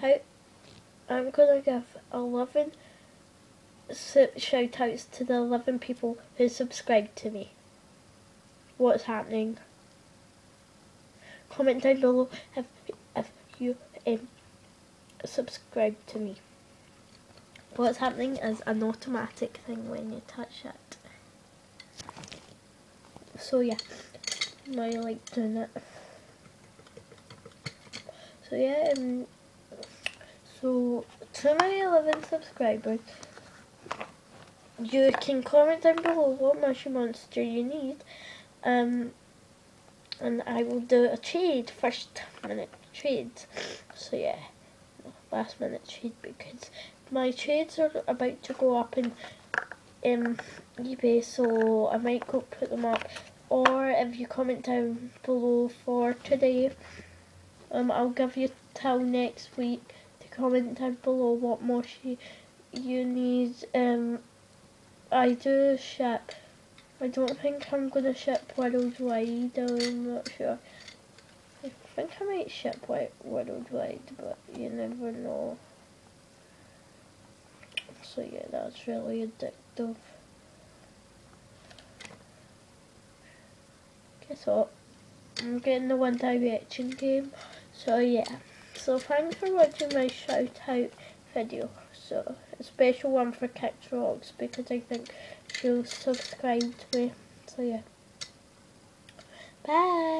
how I'm gonna give 11 shout outs to the 11 people who subscribed to me. What's happening? Comment down below if, if you um, subscribe to me. What's happening is an automatic thing when you touch it. So yeah, now I like doing it. So yeah, um, so to my 11 subscribers, you can comment down below what Moshi Monster you need. Um, and I will do a trade, first minute trade. So yeah, last minute trade because my trades are about to go up in um, eBay so I might go put them up or if you comment down below for today um, I'll give you till next week comment down below what more you, you need um, I do ship I don't think I'm going to ship worldwide I'm not sure I think I might ship worldwide but you never know so yeah, that's really addictive. Guess what? I'm getting the One Direction game. So yeah. So thanks for watching my shout out video. So a special one for Kix Rocks because I think she'll subscribe to me. So yeah. Bye.